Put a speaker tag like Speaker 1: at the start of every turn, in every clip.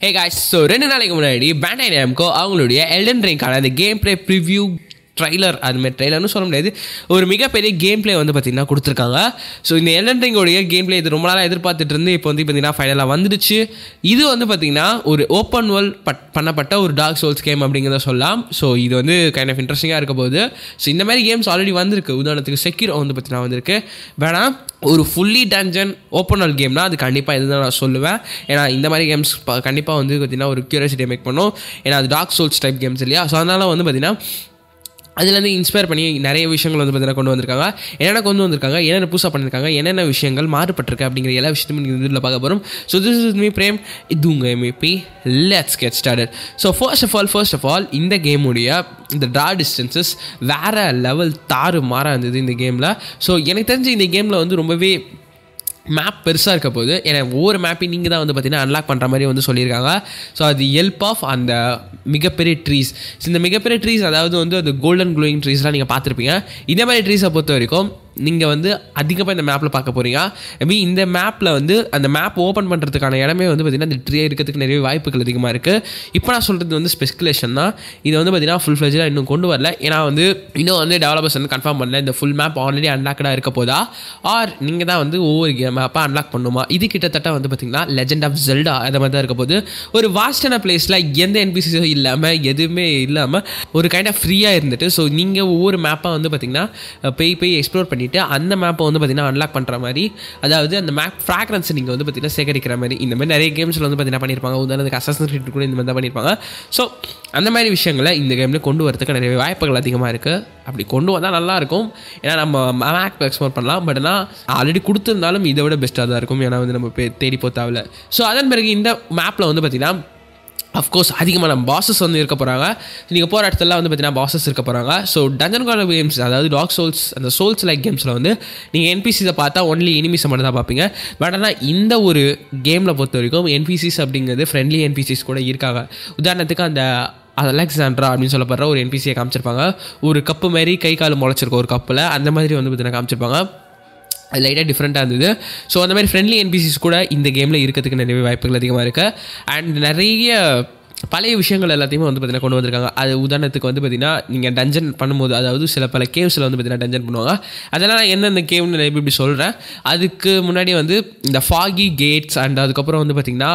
Speaker 1: Hey guys so ரெண்டு நாளைக்கு முன்னாடி பேண்டை நேம்கோ அவங்களுடைய எல்டன் ரிங்கான அந்த கேம் ப்ளே ப்ரிவ்யூ ட்ரைலர் அதுமாதிரி ட்ரைலர்னு சொல்ல முடியாது. ஒரு மிகப்பெரிய கேம் ப்ளே வந்து பார்த்திங்கன்னா கொடுத்துருக்காங்க. ஸோ இந்த எலண்ட்ரிங்கோடைய கேம் பிளே இது ரொம்ப நாளாக எதிர்பார்த்துட்டு இருந்து இப்போ வந்து பார்த்தீங்கன்னா ஃபைனலாக வந்துடுச்சு. இது வந்து பார்த்திங்கன்னா ஒரு ஓப்பன் வேர்ல்ட் பட் பண்ணப்பட்ட ஒரு டாக் சோல்ஸ் கேம் அப்படிங்கிறத சொல்லலாம். ஸோ இது வந்து கைண்ட் ஆஃப் இன்ட்ரெஸ்டிங்காக இருக்க போகுது ஸோ இந்த மாதிரி கேம்ஸ் ஆல்ரெடி வந்திருக்கு. உதாரணத்துக்கு செக்யூர் வந்து பார்த்தீங்கன்னா வந்திருக்கு. வேணாம் ஒரு ஃபுல்லி டஞ்சன் ஓப்பன் வேர்ல்ட் கேம்னா அது கண்டிப்பாக இதுதான் நான் சொல்லுவேன். ஏன்னா இந்த மாதிரி கேம்ஸ் கண்டிப்பாக வந்து பார்த்திங்கன்னா ஒரு க்யூரியாசிட்டியை மேக் பண்ணும். ஏன்னா அது டாக் சோல்ஸ் டைப் கேம்ஸ் இல்லையா? ஸோ அதனால் வந்து பார்த்திங்கன்னா அதுலேருந்து இன்ஸ்பயர் பண்ணி நிறைய விஷயங்கள் வந்து பார்த்தீங்கன்னா கொண்டு வந்திருக்காங்க. என்னென்ன கொண்டு வந்திருக்காங்க? என்னென்ன புதுசாக பண்ணியிருக்காங்க? என்னென்ன விஷயங்கள் மாறுபட்டிருக்கு அப்படிங்கிற எல்லா விஷயத்தையும் நீங்கள் இதில் பார்க்க போகிறோம் so this is me Prem இது உங்கள் map let's get started so first of all first of all இந்த கேமுடைய இந்த ட்ரா டிஸ்டன்சஸ் வேறு லெவல் தாறு மாறாக இருந்தது இந்த கேமில் ஸோ எனக்கு தெரிஞ்சு இந்த கேமில் வந்து ரொம்பவே மேப் பெருசாக இருக்க போது ஏன்னா ஒவ்வொரு மேப்பையும் நீங்கள் தான் வந்து பார்த்தீங்கன்னா அன்லாக் பண்ணுற மாதிரி வந்து சொல்லியிருக்காங்க. ஸோ அது ஹெல்ப் ஆஃப் அந்த மிகப்பெரிய ட்ரீஸ் இந்த மிகப்பெரிய ட்ரீஸ் அதாவது வந்து அந்த கோல்டன் க்ளோயிங் ட்ரீஸ்லாம் நீங்கள் பார்த்துருப்பீங்க. இதே மாதிரி ட்ரீஸை பொறுத்த வரைக்கும் நீங்கள் வந்து அதிகமாக இந்த மேப்பில் பார்க்க போகிறீங்க மீ இந்த மேப்பில் வந்து அந்த மேப் ஓப்பன் பண்ணுறதுக்கான இடமே வந்து பார்த்திங்கன்னா இந்த ட்ரீ இருக்கிறதுக்கு நிறைய வாய்ப்புகள் அதிகமாக இருக்குது இப்போ நான் சொல்கிறது வந்து ஸ்பெஸ்குலேஷன் தான். இது வந்து பார்த்திங்கன்னா ஃபுல் ஃப்ளெஜாக இன்னும் கொண்டு வரல. ஏன்னா வந்து இன்னும் வந்து டெவலப்பர்ஸ் வந்து கன்ஃபார்ம் பண்ணல. இந்த ஃபுல் மேப் ஆல்ரெடி அன்லாக்டாக இருக்க போதா? ஆர் நீங்கள் தான் வந்து ஒவ்வொரு மேப்பாக அன்லாக் பண்ணுமா? இது கிட்டத்தட்ட வந்து பார்த்திங்கன்னா லெஜெண்ட் ஆஃப் ஜெல்டா அதை மாதிரி தான் இருக்க போது ஒரு வாஸ்டான பிளேஸில் எந்த என்பிசிஸும் இல்லாமல் எதுவுமே இல்லாமல் ஒரு கைண்ட் ஆஃப் ஃப்ரீயாக இருந்துட்டு ஸோ நீங்கள் ஒவ்வொரு மேப்பாக வந்து பார்த்திங்கன்னா போய் போய் எக்ஸ்ப்ளோர் பண்ணி பண்ணிவிட்டு அந்த மேப்பை வந்து பார்த்திங்கன்னா அன்லாக் பண்ணுற மாதிரி அதாவது அந்த மேப் ஃப்ராக்ரன்ஸை நீங்கள் வந்து பார்த்திங்கன்னா சேகரிக்கிற மாதிரி இந்த மாதிரி நிறைய கேம்ஸில் வந்து பார்த்திங்கன்னா பண்ணியிருப்பாங்க உதாரணத்துக்கு அசஸ்டன் ஹிட் கூட இந்த மாதிரி தான் பண்ணியிருப்பாங்க ஸோ அந்த மாதிரி விஷயங்களை இந்த கேமில் கொண்டு வரதுக்கு நிறைய வாய்ப்புகள் அதிகமாக இருக்குது அப்படி கொண்டு வந்தால் நல்லாயிருக்கும் ஏன்னா நம்ம மேப் எக்ஸ்ப்ளோர் பண்ணலாம். பட் ஆனால் ஆல்ரெடி கொடுத்துருந்தாலும் இதை விட பெஸ்ட்டாக தான் இருக்கும். ஏன்னா வந்து நம்ம தேடி போத்தாவில் ஸோ அதன் பிறகு இந்த மேப்பில் வந்து பார்த்திங்கன்னா அஃப்கோர்ஸ் அதிகமான பாசஸ் வந்து இருக்க போகிறாங்க நீங்கள் போகிற இடத்துலலாம் வந்து பார்த்தீங்கன்னா பாசஸ் இருக்க போகிறாங்க ஸோ டஞ்சன் கால கேம்ஸ் அதாவது டாக் சோல்ஸ் அந்த சோல்ஸ் லைக் கேம்ஸில் வந்து நீங்கள் என்பிசிஸை பார்த்தா ஒன்லி எனிமிஸை மட்டும் தான் பார்ப்பீங்க. பட் ஆனால் இந்த ஒரு கேமில் பொறுத்த வரைக்கும் என்பிசிஸ் அப்படிங்கிறது ஃப்ரெண்ட்லி என்பிசிஸ் கூட இருக்காங்க. உதாரணத்துக்கு அந்த அலெக்சாண்ட்ரா அப்படின்னு சொல்லப்படுற ஒரு என்பிசியை காமிச்சிருப்பாங்க. ஒரு கப்பு மாதிரி கை கால் முளைச்சிருக்க ஒரு கப்பில் அந்த மாதிரி வந்து பார்த்தீங்கன்னா காமிச்சிருப்பாங்க. லைட்டாக டிஃப்ரெண்ட்டாக இருந்தது. ஸோ அந்த மாதிரி ஃப்ரெண்ட்லி என்பிசிஸ் கூட இந்த கேமில் இருக்கிறதுக்கு நிறைய வாய்ப்புகள் அதிகமாக இருக்குது அண்ட் நிறைய பழைய விஷயங்கள் எல்லாத்தையுமே வந்து பார்த்தீங்கன்னா கொண்டு வந்திருக்காங்க. அது உதாரணத்துக்கு வந்து பார்த்தீங்கன்னா நீங்கள் டஞ்சன் பண்ணும்போது அதாவது சில பல கேவ்ஸில் வந்து பார்த்தீங்கன்னா டஞ்சன் பண்ணுவாங்க. அதெல்லாம் நான் எந்தெந்த கேவ்னு நான் இப்படி சொல்கிறேன் அதுக்கு முன்னாடி வந்து இந்த ஃபாகி கேட்ஸ் அண்ட் அதுக்கப்புறம் வந்து பார்த்திங்கன்னா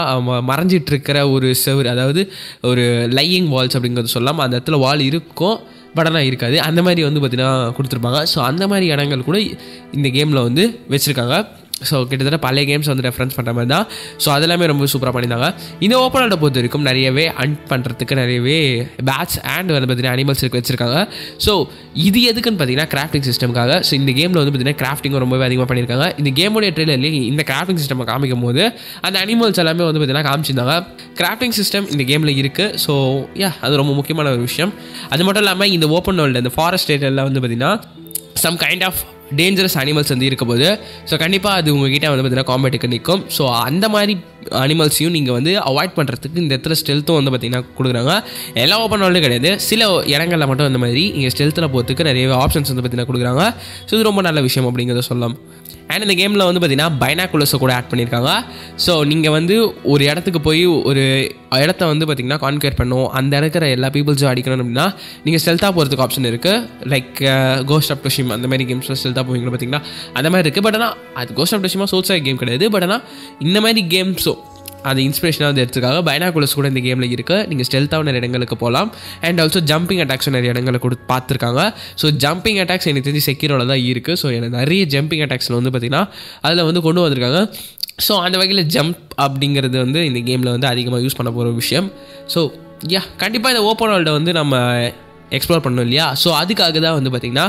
Speaker 1: மறைஞ்சிட்டு இருக்கிற ஒரு செவர் அதாவது ஒரு லையிங் வால்ஸ் அப்படிங்கிறது சொல்லலாம் அந்த இடத்துல வால் இருக்கும். படம்லாம் இருக்காது. அந்த மாதிரி வந்து பார்த்திங்கன்னா கொடுத்துருப்பாங்க. ஸோ அந்த மாதிரி இடங்கள் கூட இந்த கேமில் வந்து வச்சுருக்காங்க. ஸோ கிட்டத்தட்ட பழைய கேம்ஸ் வந்து ரெஃபரன்ஸ் பண்ணுற மாதிரி தான். ஸோ அதெல்லாமே ரொம்ப சூப்பராக பண்ணியிருந்தாங்க. இந்த ஓப்பன் ஆல்ட பொறுத்த வரைக்கும் நிறையவே அன் பண்ணுறதுக்கு நிறையவே பேட்ச் அண்ட் வந்து பார்த்தீங்கன்னா அனிமல்ஸ் இருக்கு வச்சிருக்காங்க. ஸோ இது எதுக்குன்னு பார்த்தீங்கன்னா கிராஃப்டிங் சிஸ்டம்காக ஸோ இந்த கேமில் வந்து பார்த்தீங்கன்னா கிராஃப்டிங்கும் ரொம்பவே அதிகமாக பண்ணியிருக்காங்க. இந்த கேமுடைய ட்ரெயிலர்லேயே இந்த கிராஃப்டிங் சிஸ்டம் காமிக்கும் போது அந்த அனிமல்ஸ் எல்லாமே வந்து பார்த்தீங்கன்னா காமிச்சிருந்தாங்க. கிராஃப்டிங் சிஸ்டம் இந்த கேமில் இருக்குது ஸோ யா அது ரொம்ப முக்கியமான ஒரு விஷயம். அது மட்டும் இல்லாமல் இந்த ஓப்பன் வேர்ல்டு இந்த ஃபாரஸ்ட் ஏரியாவில் வந்து பார்த்தீங்கன்னா some kind of dangerous animals வந்து இருக்க போது ஸோ கண்டிப்பாக அது உங்ககிட்ட வந்து பார்த்தீங்கன்னா காம்பேட்டுக்கு நிற்கும் ஸோ அந்த மாதிரி அனிமல்ஸையும் நீங்கள் வந்து அவாய்ட் பண்ணுறதுக்கு இந்த இடத்துல ஸ்டெல்த்தும் வந்து பார்த்தீங்கன்னா கொடுக்குறாங்க. எல்லா ஓப்பன் வேர்ல்டும் கிடையாது. சில இடங்களில் மட்டும் அந்த மாதிரி இங்கே ஸ்டெல்த்தில் போகிறதுக்கு நிறைய ஆப்ஷன்ஸ் வந்து பார்த்தீங்கன்னா கொடுக்குறாங்க. ஸோ இது ரொம்ப நல்ல விஷயம் அப்படிங்கிறத சொல்லலாம். அண்ட் இந்த கேமில் வந்து பார்த்தீங்கன்னா பைனாக்குலர்ஸை கூட ஆட் பண்ணியிருக்காங்க ஸோ நீங்கள் வந்து ஒரு இடத்துக்கு போய் ஒரு இடத்த வந்து பார்த்திங்கன்னா கான்கேர் பண்ணும். அந்த இருக்கிற எல்லா பீப்புள்ஸும் அடிக்கணும் அப்படின்னா நீங்கள் ஸ்டெல்த்தாக போகிறதுக்கு ஆப்ஷன் இருக்குது லைக் கோஸ்ட் ஆஃப் டோஷிம் அந்த மாதிரி கேம்ஸில் ஸ்டெல்த்தாக போவீங்களா பார்த்தீங்கன்னா அந்த மாதிரி இருக்குது பட் ஆனால் அது கோஸ்ட் ஆஃப் டோஷிமா சோல்ஸாக கேம் கிடையாது. பட் ஆனால் இந்த மாதிரி கேம்ஸும் அது இன்ஸ்பிரேஷனாக வந்து எடுத்துக்காக பைனாகுலர்ஸ் கூட இந்த கேமில் இருக்குது நீங்கள் ஸ்டெல்த்தாக நிறைய இடங்களுக்கு போகலாம் அண்ட் ஆல்சோ ஜம்பிங் அட்டாக்ஸும் நிறைய இடங்களை கொடு பார்த்துருக்காங்க. ஸோ ஜம்பிங் அட்டாக்ஸ் எனக்கு தெரிஞ்சு செக்யூரோட தான் இருக்குது ஸோ எனக்கு நிறைய ஜம்பிங் அட்டாக்ஸில் வந்து பார்த்திங்கன்னா அதில் வந்து கொண்டு வந்திருக்காங்க. ஸோ அந்த வகையில் ஜம்ப் அப்படிங்கிறது வந்து இந்த கேமில் வந்து அதிகமாக யூஸ் பண்ண போகிற விஷயம். ஸோ யா கண்டிப்பாக இந்த ஓப்பன் வேர்ல்டை வந்து நம்ம எக்ஸ்ப்ளோர் பண்ணணும் இல்லையா? ஸோ அதுக்காக தான் வந்து பார்த்திங்கன்னா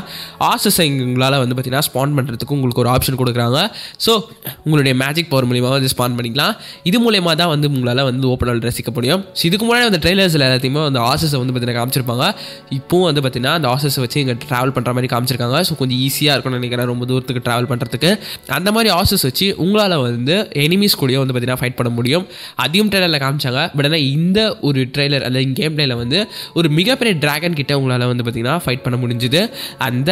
Speaker 1: ஆசஸை உங்களால் வந்து பார்த்திங்கன்னா ஸ்பான் பண்ணுறதுக்கு உங்களுக்கு ஒரு ஆப்ஷன் கொடுக்குறாங்க. ஸோ உங்களுடைய மேஜிக் பவர் மூலிமா வந்து ஸ்பான் பண்ணிக்கலாம். இது மூலயமா தான் வந்து உங்களால் வந்து ஓப்பன் ஆல் ரசிக்க முடியும். ஸோ இதுக்கு முன்னாடி அந்த ட்ரெய்லர்ஸில் எல்லாத்தையுமே அந்த ஆசஸை வந்து பார்த்திங்கன்னா காமிச்சிருப்பாங்க. இப்போவும் வந்து பார்த்திங்கன்னா அந்த ஆசஸை வச்சு இங்கே ட்ராவல் பண்ணுற மாதிரி காமிச்சிருக்காங்க. ஸோ கொஞ்சம் ஈஸியாக இருக்கும்னு நினைக்கிறேன் ரொம்ப தூரத்துக்கு ட்ராவல் பண்ணுறதுக்கு அந்த மாதிரி ஆசஸ் வச்சு உங்களால் வந்து எனிமீஸ் கூடயும் வந்து பார்த்திங்கன்னா ஃபைட் பண்ண முடியும். அதையும் ட்ரெய்லரில் காமிச்சாங்க. பட் ஆனால் இந்த ஒரு ட்ரெய்லர் அந்த கேம் பிளேயில் வந்து ஒரு மிகப்பெரிய ட்ராகன் கிட்ட உங்களால் வந்து பார்த்திங்கன்னா ஃபைட் பண்ண முடிஞ்சுது. அந்த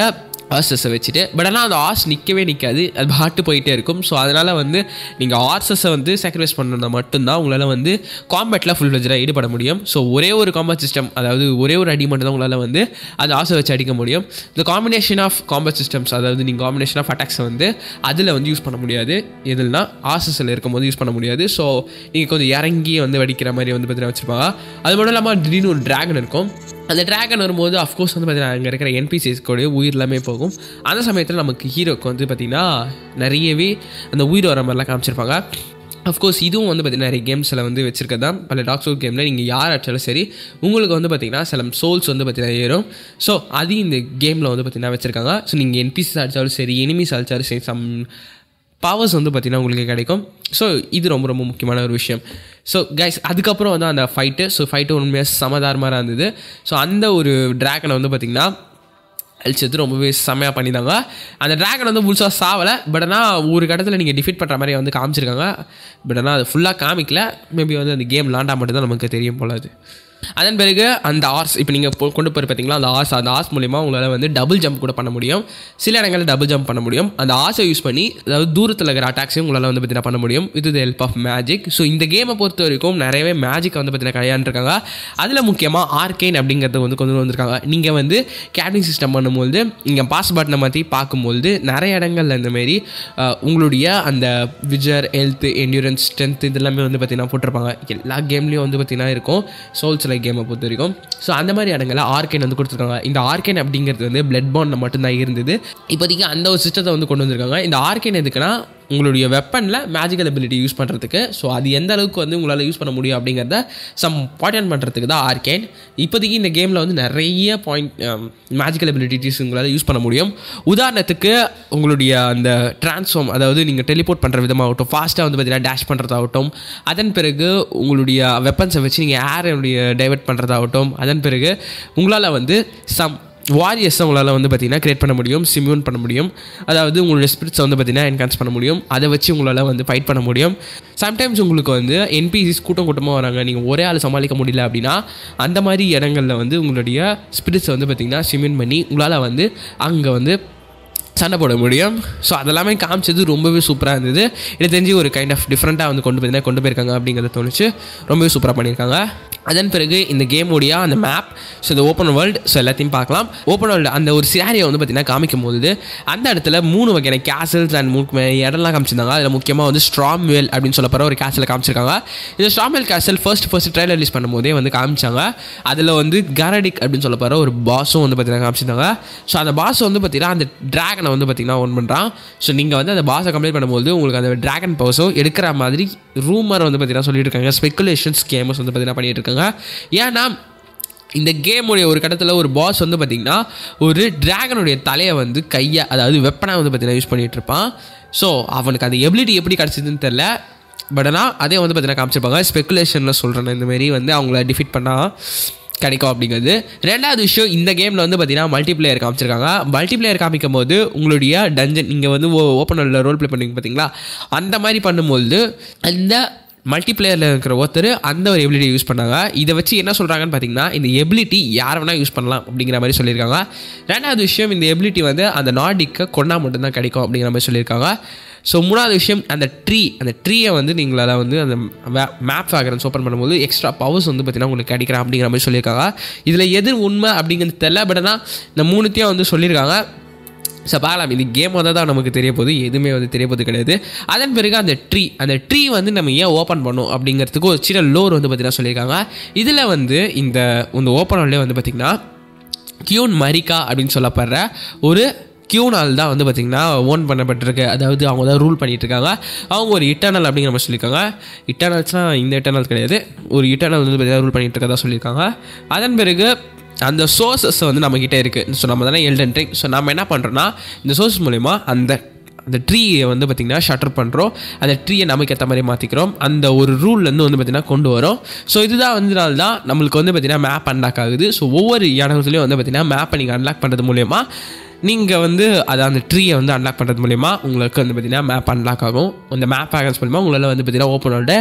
Speaker 1: ஆர்சஸை வச்சுட்டு பட் ஆனால் அந்த ஆர்ஸ் நிற்கவே நிற்காது அது பாட்டு போயிட்டே இருக்கும். ஸோ அதனால் வந்து நீங்கள் ஆர்சஸை வந்து சாக்ரிஃபைஸ் பண்ணணும்னா மட்டும்தான் உங்களால் வந்து காம்பேட்டில் ஃபுல் ஃப்ளெஜராக ஈடுபட முடியும். ஸோ ஒரே ஒரு காம்பேட் சிஸ்டம் அதாவது ஒரே ஒரு அடி மட்டும் தான் உங்களால் வந்து அந்த ஆசை வச்சு அடிக்க முடியும். இந்த காம்பினேஷன் ஆஃப் காம்பேட் சிஸ்டம்ஸ் அதாவது நீங்கள் காம்பினேஷன் ஆஃப் அட்டாக்ஸை வந்து அதில் வந்து யூஸ் பண்ண முடியாது. எதுனா ஆர்சஸில் இருக்கும்போது யூஸ் பண்ண முடியாது. ஸோ நீங்கள் கொஞ்சம் இறங்கி வந்து வடிக்கிற மாதிரி வந்து பார்த்தீங்கன்னா வச்சுருப்பாங்க அது மட்டும் இல்லாமல் திடீர்னு ஒரு ட்ராகன் இருக்கும். அந்த ட்ராகன் வரும்போது அஃப்கோர்ஸ் வந்து பார்த்தீங்கன்னா அங்கே இருக்கிற என்பிசிஸ் கூட உயிர் எல்லாமே போகும். அந்த சமயத்தில் நமக்கு ஹீரோக்கு வந்து பார்த்திங்கன்னா நிறையவே அந்த உயிர் வர மாதிரிலாம் காமிச்சிருப்பாங்க. அஃப்கோர்ஸ் இதுவும் வந்து பார்த்திங்கன்னா நிறைய கேம்ஸில் வந்து வச்சிருக்கது. தான் பல டாக் சோல் கேமில் நீங்கள் யார் அடிச்சாலும் சரி உங்களுக்கு வந்து பார்த்திங்கன்னா சில சோல்ஸ் வந்து பார்த்திங்கன்னா ஏறும். ஸோ அதையும் இந்த கேமில் வந்து பார்த்திங்கன்னா வச்சுருக்காங்க. ஸோ நீங்கள் என்பிசிஸ் அடித்தாலும் சரி எனிமிஸ் அடித்தாலும் சரி சம் பவர்ஸ் வந்து பார்த்திங்கன்னா உங்களுக்கு கிடைக்கும். ஸோ இது ரொம்ப ரொம்ப முக்கியமான ஒரு விஷயம். ஸோ கைஸ் அதுக்கப்புறம் வந்து அந்த ஃபைட்டு ஸோ ஃபைட்டு உண்மையாக சமதாரமாக இருந்தது ஸோ அந்த ஒரு ட்ராகனை வந்து பார்த்திங்கன்னா அழிச்சது ரொம்பவே செம்மையாக பண்ணியிருந்தாங்க. அந்த ட்ராகன் வந்து முழுசாக சாவலை பட் ஆனால் ஒரு கட்டத்தில் நீங்கள் டிஃபீட் பண்ணுற மாதிரி வந்து காமிச்சிருக்காங்க. பட் ஆனால் அது ஃபுல்லாக காமிக்கல. மேபி வந்து அந்த கேம் லாண்டா மட்டும்தான் நமக்கு தெரியும் போல அது. அதன் பிறகு அந்த ஆர்ஸ் இப்போ நீங்கள் கொண்டு போய் பார்த்தீங்களா அந்த ஆர்ஸ் அந்த ஆர்ஸ் மூலிமா உங்களால் வந்து டபுள் ஜம்ப் கூட பண்ண முடியும். சில இடங்களில் டபுள் ஜம்ப் பண்ண முடியும். அந்த ஆர்ஸை யூஸ் பண்ணி அதாவது தூரத்தில் இருக்கிற அட்டாக்ஸையும் உங்களால் வந்து பார்த்தீங்கன்னா பண்ண முடியும். இது ஹெல்ப் ஆஃப் மேஜிக் ஸோ இந்த கேமை பொறுத்த வரைக்கும் நிறையவே மேஜிக் வந்து பார்த்தீங்கன்னா கையாண்டுருக்காங்க. அதில் முக்கியமாக ஆர்கெயின் அப்படிங்கிறத வந்து கொண்டு வந்திருக்காங்க. நீங்கள் வந்து கேட்டிங் சிஸ்டம் பண்ணும்போது நீங்கள் பாஸ் பட்டனை மாற்றி பார்க்கும்போது நிறைய இடங்கள்ல இந்த மாரி உங்களுடைய அந்த விஜர் ஹெல்த் என்யூரன்ஸ் ஸ்ட்ரென்த் இதெல்லாமே வந்து பார்த்தீங்கன்னா போட்டிருப்பாங்க. எல்லா கேம்லேயும் வந்து பார்த்தீங்கன்னா இருக்கும். சோல்ஸ் லைக் கேமை பொறுத்த வரைக்கும். ஸோ அந்த மாதிரி இடங்களில் ஆர்கேன் வந்து கொடுத்துருக்காங்க. இந்த ஆர்கேன் அப்படிங்கிறது வந்து பிளட் பாண்டில் மட்டும்தான் இருந்தது. இப்போதைக்கு அந்த ஒரு சிஸ்டத்தை வந்து கொண்டு வந்திருக்காங்க. இந்த ஆர்கேன் எதுக்குன்னா உங்களுடைய வெப்பனில் மேஜிக்கல் எபிலிட்டி யூஸ் பண்ணுறதுக்கு ஸோ அது எந்த அளவுக்கு வந்து உங்களால் யூஸ் பண்ண முடியும் அப்படிங்கிறத சம் பாயிண்ட் பண்ணுறதுக்கு தான் ஆர்கேன் இப்போதைக்கு இந்த கேமில் வந்து நிறைய பாயிண்ட் மேஜிக்கல் எபிலிட்டிஸ் உங்களால் யூஸ் பண்ண முடியும். உதாரணத்துக்கு உங்களுடைய அந்த ட்ரான்ஸ்ஃபார்ம் அதாவது நீங்கள் டெலிபோர்ட் பண்ணுற விதமாகட்டும் ஃபாஸ்ட்டாக வந்து பார்த்தீங்கன்னா டேஷ் பண்ணுறதாகட்டும் அதன் பிறகு உங்களுடைய வெப்பன்ஸை வச்சு நீங்கள் ஏருடைய டைவர்ட் பண்ணுறதாகட்டும் அதன் பிறகு உங்களால் வந்து சம் வாரியர்ஸ் உங்களால் வந்து பார்த்தீங்கன்னா க்ரியேட் பண்ண முடியும் சிம்யூன் பண்ண முடியும். அதாவது உங்களுடைய ஸ்பிரிட்ஸை வந்து பார்த்திங்கன்னா என்ஹான்ஸ் பண்ண முடியும். அதை வச்சு உங்களால் வந்து ஃபைட் பண்ண முடியும். சம்டைம்ஸ் உங்களுக்கு வந்து என்பிசிஸ் கூட்டம் கூட்டமாக வராங்க. நீங்கள் ஒரே ஆள் சமாளிக்க முடியல அப்படின்னா அந்த மாதிரி இடங்களில் வந்து உங்களுடைய ஸ்பிரிட்ஸை வந்து பார்த்திங்கன்னா சிம்யூன் பண்ணி உங்களால் வந்து அங்கே வந்து சண்டை போட முடியும். ஸோ அதெல்லாமே காமிச்சது ரொம்பவே சூப்பராக இருந்தது. எனக்கு தெரிஞ்சு ஒரு கைண்ட் ஆஃப் டிஃப்ரெண்ட்டாக வந்து கொண்டு போய் கொண்டு போயிருக்காங்க அப்படிங்கிறத தோணுச்சு. ரொம்பவே சூப்பராக பண்ணியிருக்காங்க. அதன் பிறகு இந்த கேமுடைய அந்த மேப் ஸோ இந்த ஓப்பன் வேர்ல்டு ஸோ எல்லாத்தையும் பார்க்கலாம். ஓப்பன் வேர்ல்டு அந்த ஒரு சினாரியை வந்து பார்த்திங்கன்னா காமிக்கும் போது அந்த இடத்துல மூணு வகையான கேசல்ஸ் அண்ட் மூணு இடம்லாம் காமிச்சிருந்தாங்க. அதில் முக்கியமாக வந்து ஸ்ட்ராம் வேல் அப்படின்னு சொல்ல போகிற ஒரு கேசலை காமிச்சிருக்காங்க. இந்த Stormveil castle first first trailer release பண்ணும்போதே வந்து காமிச்சாங்க. அதில் வந்து கரடிக் அப்படின்னு சொல்ல போகிற ஒரு பாஸும் வந்து பார்த்தீங்கன்னா காமிச்சிருந்தாங்க. ஸோ அந்த பாஸ் வந்து பார்த்தீங்கன்னா அந்த ட்ராகனை வந்து பார்த்தீங்கன்னா ஒன் பண்ணுறான் ஸோ நீங்கள் வந்து அந்த பாஸை கம்ப்ளீட் பண்ணும்போது உங்களுக்கு அந்த ட்ராகன் பவர்ஸும் எடுக்கிற மாதிரி ரூமர் வந்து பார்த்தீங்கன்னா சொல்லிட்டு இருக்காங்க ஸ்பெகுலேஷன்ஸ் கேமஸ் வந்து பார்த்தீங்கன்னா பண்ணிட்டு இருக்காங்க ஏன்னா இந்த கேமுடைய ஒரு கட்டத்தில் ஒரு பாஸ் வந்து பார்த்திங்கன்னா ஒரு டிராகனுடைய தலையை வந்து கையை அதாவது வெப்பனாக வந்து பார்த்தீங்கன்னா யூஸ் பண்ணிகிட்டு இருப்பான் ஸோ அவனுக்கு அந்த எபிலிட்டி எப்படி கிடச்சிதுன்னு தெரில பட் ஆனால் அதே வந்து பார்த்தீங்கன்னா காமிச்சிருப்பாங்க. ஸ்பெகுலேஷனில் சொல்கிறேன் இந்தமாரி வந்து அவங்கள டிஃபீட் பண்ணால் கிடைக்கும் அப்படிங்கிறது. ரெண்டாவது விஷயம் இந்த கேமில் வந்து பார்த்தீங்கன்னா மல்டிப்ளேயர் காமிச்சிருக்காங்க. மல்டிப்ளேயர் காமிக்கும் போது உங்களுடைய டஞ்சன் நீங்கள் வந்து ஓப்பனில் ரோல் ப்ளே பண்ணுவீங்க பார்த்தீங்களா அந்த மாதிரி பண்ணும்போது அந்த மல்டிப்ளேயரில் இருக்கிற ஒருத்தர் அந்த ஒரு எபிலிட்டி யூஸ் பண்ணாங்க. இதை வச்சு என்ன சொல்கிறாங்கன்னு பார்த்தீங்கன்னா இந்த எபிலிட்டி யார் வேணால் யூஸ் பண்ணலாம் அப்படிங்கிற மாதிரி சொல்லியிருக்காங்க. ரெண்டாவது விஷயம் இந்த எபிலிட்டி வந்து அந்த நாடிக்கை கொண்டா மட்டும்தான் கிடைக்கும் அப்படிங்கிற மாதிரி சொல்லியிருக்காங்க. ஸோ மூணாவது விஷயம் அந்த ட்ரீ அந்த ட்ரீயை வந்து நீங்களால் வந்து அந்த மேப் ஃபாகரன்ஸ் ஓப்பன் பண்ணும்போது எக்ஸ்ட்ரா பவர்ஸ் வந்து பார்த்தீங்கன்னா உங்களுக்கு கிடைக்கிறா அப்படிங்கிற மாதிரி சொல்லியிருக்காங்க. இதில் எது உண்மை அப்படிங்கிறது தெரில பட் ஆனால் இந்த மூணுத்தையும் வந்து சொல்லியிருக்காங்க. ஸோ பார்க்கலாம். இது கேம் வந்து தான் நமக்கு தெரிய போகுது. எதுவுமே வந்து தெரிய போகுது கிடையாது. அதன் பிறகு அந்த ட்ரீ அந்த ட்ரீ வந்து நம்ம ஏன் ஓப்பன் பண்ணோம் அப்படிங்கிறதுக்கு ஒரு சின்ன லோர் வந்து பார்த்திங்கன்னா சொல்லியிருக்காங்க. இதில் வந்து இந்த இந்த ஓப்பன் வந்து பார்த்திங்கன்னா கியூன் மரிக்கா அப்படின்னு சொல்லப்படுற ஒரு கியூனால் தான் வந்து பார்த்திங்கன்னா ஓன் பண்ணப்பட்டிருக்கு. அதாவது அவங்க தான் ரூல் பண்ணிகிட்ருக்காங்க இருக்காங்க அவங்க ஒரு இட்டர்னல் அப்படிங்கிற மாதிரி சொல்லியிருக்காங்க. இட்டர்னல்ஸ்னால் இந்த இட்டர்னல் கிடையாது. ஒரு இட்டர்னல் வந்து பார்த்தீங்கன்னா ரூல் பண்ணிகிட்டு இருக்கதா சொல்லியிருக்காங்க. அதன் பிறகு அந்த சோர்சஸ் வந்து நம்மக்கிட்ட இருக்குது ஸோ நம்ம தானே எல்டன் ட்ரிங் ஸோ நம்ம என்ன பண்ணுறோன்னா இந்த சோர்ஸ் மூலிமா அந்த அந்த ட்ரீயை வந்து பார்த்திங்கன்னா ஷட்டர் பண்ணுறோம் அந்த ட்ரீயை நமக்கு ஏற்ற மாதிரி மாற்றிக்கிறோம் அந்த ஒரு ரூல்லேருந்து வந்து பார்த்திங்கன்னா கொண்டு வரோம். ஸோ இதுதான் வந்ததுனால தான் நம்மளுக்கு வந்து பார்த்திங்கன்னா மேப் அன்லாக் ஆகுது. ஸோ ஒவ்வொரு இடத்துலையும் வந்து பார்த்திங்கன்னா மேப்பை நீங்கள் அன்லாக் பண்ணுறது மூலயமா நீங்கள் வந்து அதை அந்த ட்ரீயை வந்து அன்லாக் பண்ணுறது மூலிமா உங்களுக்கு வந்து பார்த்திங்கன்னா மேப் அன்லாக் ஆகும். அந்த மேப் ஆகன்ஸ் மூலிமா உங்களால் வந்து பார்த்திங்கன்னா ஓப்பனோட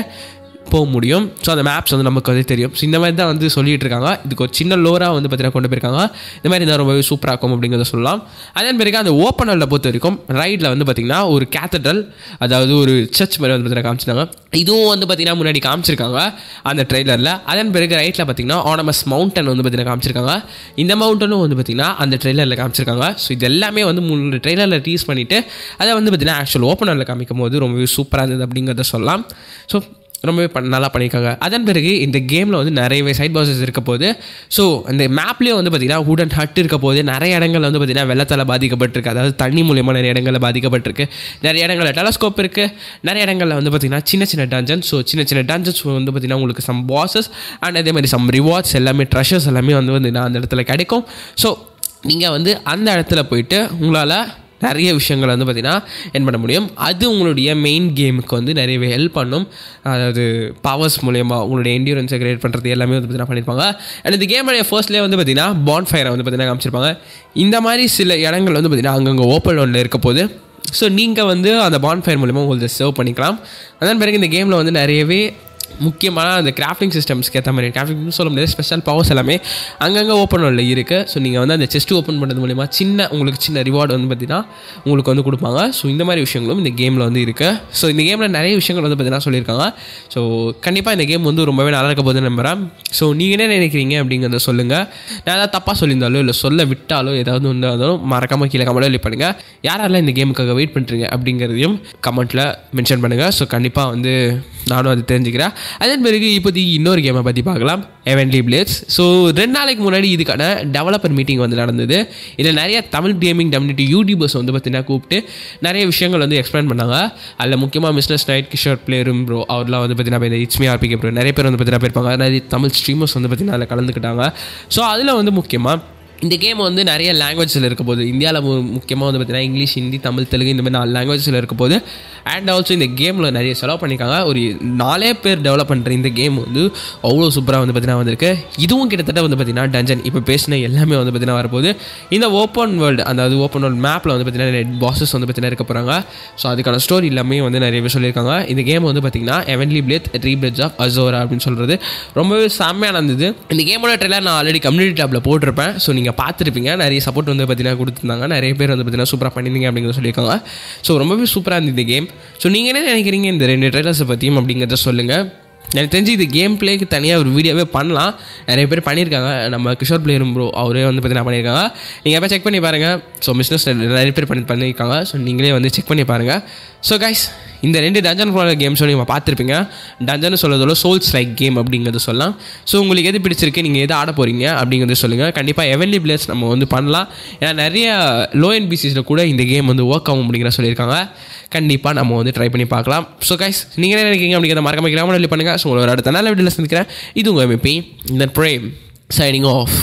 Speaker 1: போக முடியும்? ஸோ அந்த மேப்ஸ் வந்து நமக்கு வந்து தெரியும். ஸோ இந்த மாதிரி தான் வந்து சொல்லிட்டு இருக்காங்க. இதுக்கு ஒரு சின்ன லோராக வந்து பார்த்தீங்கன்னா கொண்டு போயிருக்காங்க. இந்த மாதிரி இருந்தால் ரொம்பவே சூப்பராக இருக்கும் அப்படிங்கிறத சொல்லலாம். அதே பிறகு அந்த ஓப்பனரில் பொறுத்த வரைக்கும் ரைடில் வந்து பார்த்திங்கன்னா ஒரு கேத்தட்ரல் அதாவது ஒரு சர்ச் மாதிரி வந்து பார்த்தீங்கன்னா காமிச்சிருக்காங்க. இதுவும் வந்து பார்த்திங்கன்னா முன்னாடி காமிச்சிருக்காங்க அந்த ட்ரெய்லரில் அதன் பிறகு ரைட்டில் பார்த்திங்கன்னா ஆனமஸ் மவுண்டன் வந்து பார்த்திங்கன்னா காமிச்சிருக்காங்க. இந்த மவுண்டனும் வந்து பார்த்திங்கன்னா அந்த ட்ரெய்லரில் காமிச்சிருக்காங்க. ஸோ இது எல்லாமே வந்து மூணு ட்ரெய்லரில் டீஸ் பண்ணிவிட்டு அதை வந்து பார்த்திங்கன்னா ஆக்சுவல் ஓப்பனரில் காமிக்கும் போது ரொம்பவே சூப்பராக இருந்தது அப்படிங்கிறத சொல்லலாம். ஸோ ரொம்பவே பண் நல்லா பண்ணியிருக்காங்க. அதன் பிறகு இந்த கேமில் வந்து நிறையவே சைட் பாசஸ் இருக்க போது ஸோ அந்த மேப்லேயே வந்து பார்த்திங்கன்னா உடன் ஹட் இருக்க போது நிறைய இடங்கள் வந்து பார்த்திங்கன்னா வெள்ளத்தால் பாதிக்கப்பட்டிருக்கு. அதாவது தண்ணி மூலியமாக நிறைய இடங்களில் பாதிக்கப்பட்டிருக்கு. நிறைய இடங்களில் டெலஸ்கோப் இருக்குது நிறைய இடங்களில் வந்து பார்த்திங்கன்னா சின்ன சின்ன டஞ்சன் ஸோ சின்ன சின்ன டஞ்சன்ஸ் வந்து பார்த்திங்கன்னா உங்களுக்கு சம் பாசஸ் அண்ட் அதே மாதிரி சம் ரிவார்ட்ஸ் எல்லாமே ட்ரெஷர்ஸ் எல்லாமே வந்து வந்து அந்த இடத்துல கிடைக்கும். ஸோ நீங்கள் வந்து அந்த இடத்துல போயிட்டு உங்களால் நிறைய விஷயங்கள் வந்து பார்த்திங்கன்னா என் பண்ண முடியும்? அது உங்களுடைய மெயின் கேமுக்கு வந்து நிறையவே ஹெல்ப் பண்ணும். அதாவது பவர்ஸ் மூலயமா உங்களுடைய என்டியூரன்ஸை கிரியேட் பண்ணுறது எல்லாமே வந்து பார்த்திங்கன்னா பண்ணியிருப்பாங்க அண்ட் இந்த கேமுடைய ஃபர்ஸ்ட்லேயே வந்து பார்த்திங்கன்னா பான் ஃபயரை வந்து பார்த்திங்கன்னா காமிச்சிருப்பாங்க. இந்த மாதிரி சில இடங்கள் வந்து பார்த்திங்கன்னா அங்கங்கே ஓப்பன் ஒன்றில் இருக்க போது ஸோ நீங்கள் வந்து அந்த பான் ஃபயர் மூலிமா உங்களுக்கு சர்வ் பண்ணிக்கலாம். அதன் பிறகு இந்த கேமில் வந்து நிறையவே முக்கியமான அந்த கிராஃப்டிங் சிஸ்டம்ஸ்க்கு ஏற்ற மாதிரி. கிராஃப்டிங் சொல்ல முடியாது ஸ்பெஷல் பவர்ஸ் எல்லாமே அங்கங்கே ஓப்பன் உள்ள இருக்குது ஸோ நீங்கள் வந்து அந்த செஸ்ட் ஓப்பன் பண்ணுறது மூலிமா சின்ன உங்களுக்கு சின்ன ரிவார்டு வந்து பார்த்தீங்கன்னா உங்களுக்கு வந்து கொடுப்பாங்க. ஸோ இந்த மாதிரி விஷயங்களும் இந்த கேமில் வந்து இருக்குது ஸோ இந்த கேமில் நிறைய விஷயங்கள் வந்து பார்த்தீங்கன்னா சொல்லியிருக்காங்க. ஸோ கண்டிப்பாக இந்த கேம் வந்து ரொம்பவே நல்லா இருக்க போது நம்புகிறேன் ஸோ நீங்கள் என்ன நினைக்கிறீங்க அப்படிங்கிறத சொல்லுங்கள் நான் ஏதாவது தப்பாக சொல்லியிருந்தாலோ இல்லை சொல்ல விட்டாலோ ஏதாவது இருந்தாலும் மறக்காமல் கீழே கமலோ எழுதி பண்ணுங்கள் யாரெல்லாம் இந்த கேமுக்காக வெயிட் பண்ணுறீங்க அப்படிங்கிறதையும் கமெண்ட்டில் மென்ஷன் பண்ணுங்கள் ஸோ கண்டிப்பாக வந்து நானும் அது தெரிஞ்சுக்கிறேன். அதன் பிறகு இப்போதைக்கு இன்னொரு கேமை பற்றி பார்க்கலாம். எவன்லி பிளேட்ஸ் ஸோ ரெண்டு நாளைக்கு முன்னாடி இதுக்கான டெவலப்பர் மீட்டிங் வந்து நடந்தது. இதில் நிறைய தமிழ் கேமிங் கம்யூனிட்டி யூடியூபர்ஸ் வந்து பார்த்தீங்கன்னா கூப்பிட்டு நிறைய விஷயங்கள் வந்து எக்ஸ்பிளைன் பண்ணாங்க. அதில் முக்கியமாக மிஸ்னஸ் நைட் கிஷோர் பிளேரும் ப்ரோ அவர்லாம் வந்து பார்த்தீங்கன்னா இந்த இட்ஸ்மி ஆர்பிகே ப்ரோ நிறைய பேர் வந்து பார்த்தீங்கன்னா போயிருப்பாங்க. நிறைய தமிழ் ஸ்ட்ரீமர்ஸ் வந்து பார்த்தீங்கன்னா அதில் கலந்துக்கிட்டாங்க. ஸோ அதில் வந்து முக்கியமாக இந்த கேம் வந்து நிறைய லாங்குவேஜில் இருக்க போது இந்தியாவில் முக்கியமாக வந்து பார்த்தீங்கன்னா இங்கிலீஷ் ஹிந்தி தமிழ் தெலுங்கு இந்த மாதிரி நாலு லாங்குவேஜில் இருக்க போது அண்ட் ஆல்சோ இந்த கேமில் நிறைய செலவு பண்ணியிருக்காங்க. ஒரு நாலே பேர் டெவலப் பண்ணுற இந்த கேம் வந்து அவ்வளோ சூப்பராக வந்து பார்த்தீங்கன்னா வந்திருக்கு. இதுவும் கிட்டத்தட்ட வந்து பார்த்தீங்கன்னா டஞ்சன் இப்போ பேசின எல்லாமே வந்து பார்த்தீங்கன்னா வரப்போகுது. இந்த ஓப்பன் வேர்ல்டு அதாவது ஓப்பன் வேர்ல்டு மேப்பில் வந்து பார்த்தீங்கன்னா ரெட் பாசஸ் வந்து பார்த்தீங்கன்னா இருக்க போகிறாங்க ஸோ அதுக்கான ஸ்டோரி எல்லாமே வந்து நிறைய பேர் சொல்லியிருக்காங்க. இந்த கேம் வந்து பார்த்தீங்கன்னா heavenly blade three blades of Azora அப்படின்னு சொல்கிறது ரொம்பவே செம்மையாக இருந்தது இந்த கேமோட ட்ரெயிலர் நான் ஆல்ரெடி கம்யூனிட்டி டேப்பில் போட்டிருப்பேன். ஸோ நீங்கள் பார்த்துருப்பீங்க. நிறைய சப்போர்ட் வந்து பார்த்தீங்கன்னா கொடுத்துருந்தாங்க. நிறைய பேர் வந்து பார்த்தீங்கன்னா சூப்பராக பண்ணியிருந்தீங்க அப்படிங்கிறத சொல்லியிருக்காங்க. ஸோ ரொம்பவே சூப்பராக இருந்தது கேம் ஸோ நீங்கள் என்ன நினைக்கிறீங்க இந்த ரெண்டு ட்ரெயிலர்ஸை பற்றியும் அப்படிங்கிறத சொல்லுங்கள் எனக்கு தெரிஞ்சு இது கேம் பிளேக்கு தனியாக ஒரு வீடியோவே பண்ணலாம். நிறைய பேர் பண்ணியிருக்காங்க. நம்ம கிஷோர் பிளேயரும் ப்ரோ அவரே வந்து பார்த்தீங்கன்னா பண்ணியிருக்காங்க. நீங்கள் எப்போ செக் பண்ணி பாருங்கள் ஸோ பிஸ்னஸ் நிறைய பேர் பண்ணி பண்ணியிருக்காங்க. ஸோ நீங்களே வந்து செக் பண்ணி பாருங்கள் ஸோ கைஸ் இந்த ரெண்டு டஞ்சன் ஃபாலோ கேம்ஸும் நீங்கள் பார்த்துருப்பீங்க. டஞ்சன் சொல்கிறதோட சோல்ஸ் லைக் கேம் அப்படிங்கிறது சொல்லலாம். ஸோ உங்களுக்கு எது பிடிச்சிருக்கு நீங்கள் எது ஆட போகிறீங்க அப்படிங்கிறத சொல்லுங்கள் கண்டிப்பாக எவன்லி பிளேஸ் நம்ம வந்து பண்ணலாம். ஏன்னா நிறைய லோ அண்ட் பிசிஸில் கூட இந்த கேம் வந்து ஒர்க் ஆகும் அப்படிங்கிற சொல்லியிருக்காங்க. கண்டிப்பாக நம்ம வந்து ட்ரை பண்ணி பார்க்கலாம். ஸோ கைஸ் நீங்கள் என்ன நினைக்கிறீங்க அப்படிங்கிறத மறக்காம கிராம பண்ணுங்கள் ஸோ உங்களோட அடுத்த நல்ல வீடியோவில் சந்திக்கிறேன். இது உங்கள் எம்பி இந்த ப்ரேம் சைனிங் ஆஃப்